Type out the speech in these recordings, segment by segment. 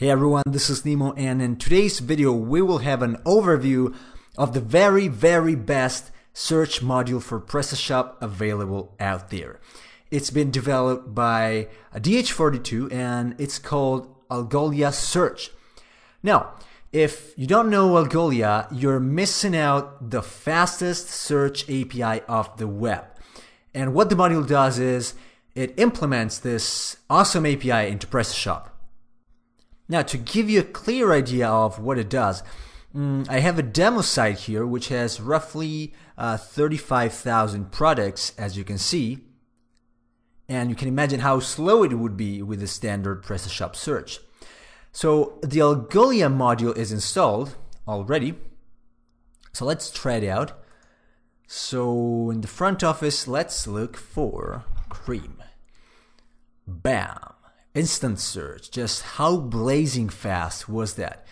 Hey everyone, this is Nemo and in today's video we will have an overview of the very very best search module for PrestaShop available out there. It's been developed by DH42 and it's called Algolia Search. Now, if you don't know Algolia, you're missing out the fastest search API of the web. And what the module does is it implements this awesome API into PrestaShop. Now, to give you a clear idea of what it does, mm, I have a demo site here which has roughly uh, 35,000 products, as you can see. And you can imagine how slow it would be with a standard PrestaShop search. So the Algolia module is installed already. So let's try it out. So in the front office, let's look for cream. Bam! Instant search. Just how blazing fast was that?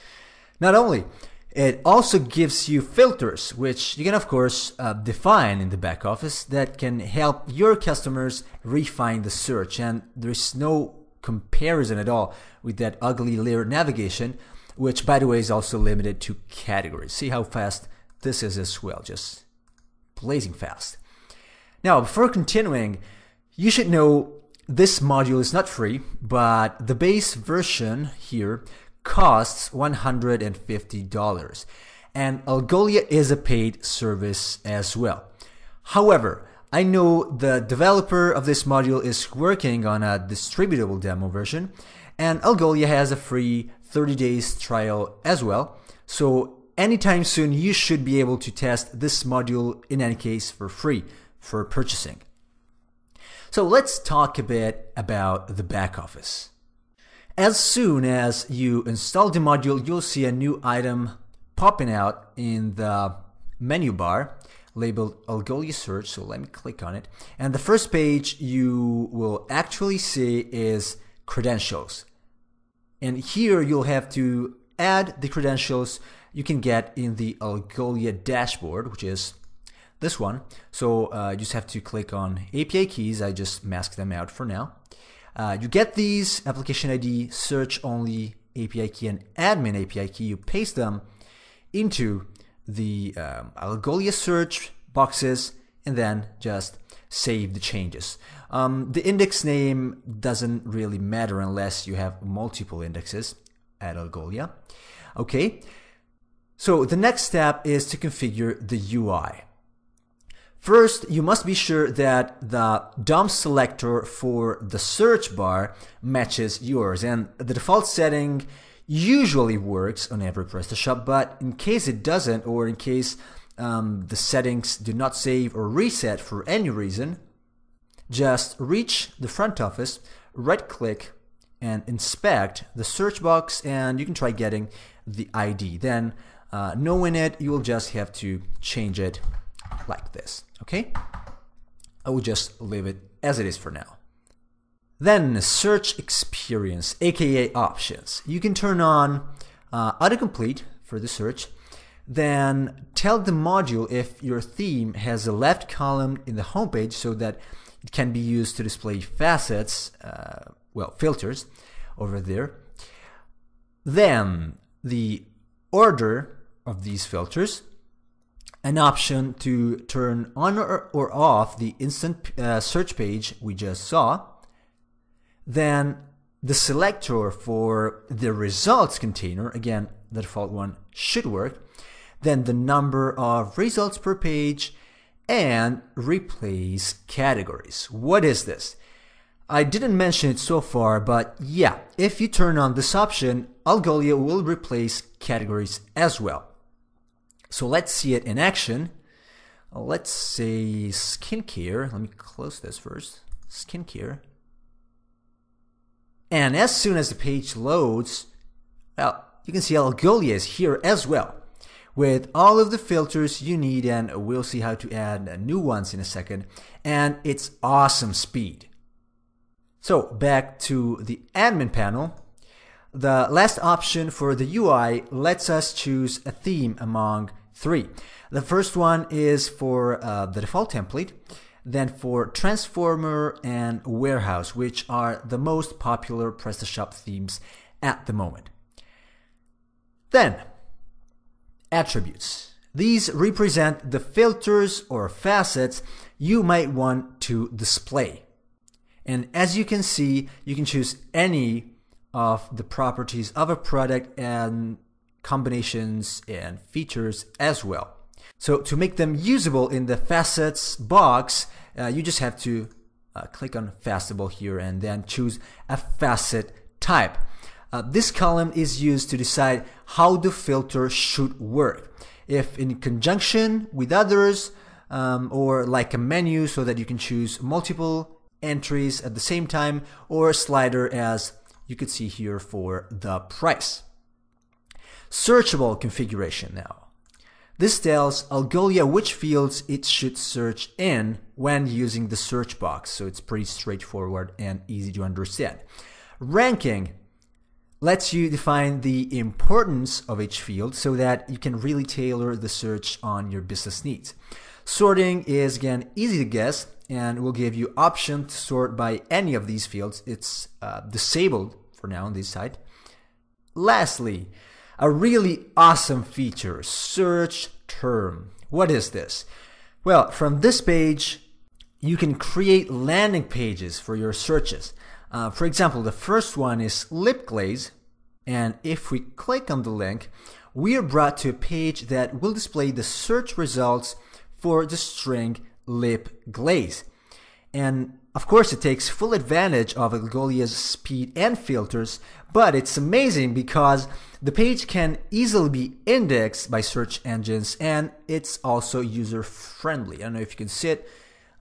Not only, it also gives you filters, which you can of course uh, define in the back office that can help your customers refine the search. And there's no comparison at all with that ugly layer navigation, which by the way is also limited to categories. See how fast this is as well, just blazing fast. Now, before continuing, you should know this module is not free, but the base version here costs $150. And Algolia is a paid service as well. However, I know the developer of this module is working on a distributable demo version, and Algolia has a free 30 days trial as well. So anytime soon, you should be able to test this module in any case for free for purchasing. So let's talk a bit about the back office. As soon as you install the module, you'll see a new item popping out in the menu bar labeled Algolia Search. So let me click on it. And the first page you will actually see is credentials. And here you'll have to add the credentials you can get in the Algolia dashboard, which is this one. So uh, you just have to click on API keys. I just mask them out for now. Uh, you get these application ID, search only API key, and admin API key. You paste them into the um, Algolia search boxes and then just save the changes. Um, the index name doesn't really matter unless you have multiple indexes at Algolia. Okay, so the next step is to configure the UI. First, you must be sure that the DOM selector for the search bar matches yours. And the default setting usually works on every PrestaShop, but in case it doesn't, or in case um, the settings do not save or reset for any reason, just reach the front office, right click, and inspect the search box, and you can try getting the ID. Then, uh, knowing it, you will just have to change it like this, okay? I will just leave it as it is for now. Then search experience, aka options. You can turn on uh, autocomplete for the search. Then tell the module if your theme has a left column in the homepage so that it can be used to display facets, uh, well, filters over there. Then the order of these filters an option to turn on or, off the instant uh, search page we just saw. Then the selector for the results container, again, the default one should work. Then the number of results per page and replace categories. What is this? I didn't mention it so far, but yeah, if you turn on this option, Algolia will replace categories as well. So let's see it in action. Let's say skincare. Let me close this first. Skincare. And as soon as the page loads, well, you can see Algolia is here as well with all of the filters you need and we'll see how to add new ones in a second and it's awesome speed. So back to the admin panel. The last option for the UI lets us choose a theme among three. The first one is for uh, the default template, then for Transformer and Warehouse, which are the most popular PrestaShop themes at the moment. Then, attributes. These represent the filters or facets you might want to display. And as you can see, you can choose any of the properties of a product and combinations and features as well. So to make them usable in the facets box, uh, you just have to uh, click on Facetable here and then choose a facet type. Uh, this column is used to decide how the filter should work. If in conjunction with others, um, or like a menu so that you can choose multiple entries at the same time, or a slider as you could see here for the price. Searchable configuration now. This tells Algolia which fields it should search in when using the search box, so it's pretty straightforward and easy to understand. Ranking lets you define the importance of each field so that you can really tailor the search on your business needs. Sorting is again easy to guess and will give you option to sort by any of these fields. It's uh, disabled for now on this side. Lastly, a really awesome feature, search term. What is this? Well, from this page, you can create landing pages for your searches. Uh, for example, the first one is lip glaze, and if we click on the link, we are brought to a page that will display the search results for the string lip glaze. And of course, it takes full advantage of Algolia's speed and filters, but it's amazing because the page can easily be indexed by search engines and it's also user friendly. I don't know if you can see it,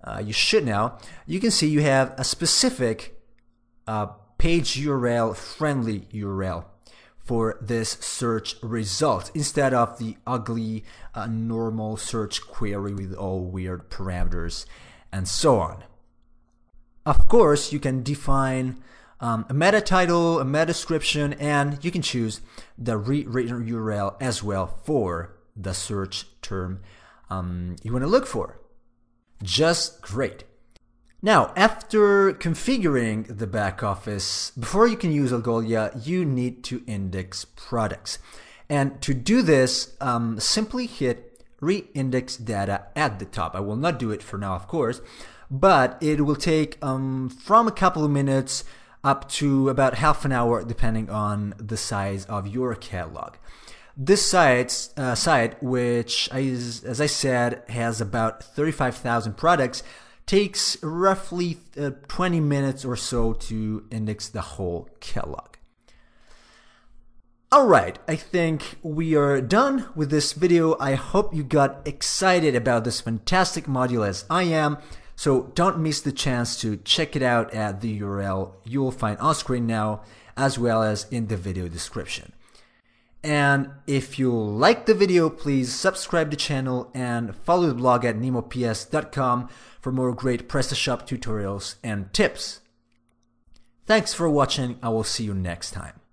uh, you should now. You can see you have a specific uh, page URL friendly URL for this search result instead of the ugly uh, normal search query with all weird parameters and so on. Of course, you can define um, a meta title, a meta description, and you can choose the rewritten URL as well for the search term um, you want to look for. Just great. Now, after configuring the back office, before you can use Algolia, you need to index products. And to do this, um, simply hit re-index data at the top. I will not do it for now, of course, but it will take um, from a couple of minutes up to about half an hour depending on the size of your catalog. This site, uh, site which, as I said, has about 35,000 products, takes roughly uh, 20 minutes or so to index the whole catalog. Alright, I think we are done with this video. I hope you got excited about this fantastic module as I am. So don't miss the chance to check it out at the URL you will find on screen now, as well as in the video description. And if you like the video, please subscribe the channel and follow the blog at nemops.com for more great PrestaShop tutorials and tips. Thanks for watching. I will see you next time.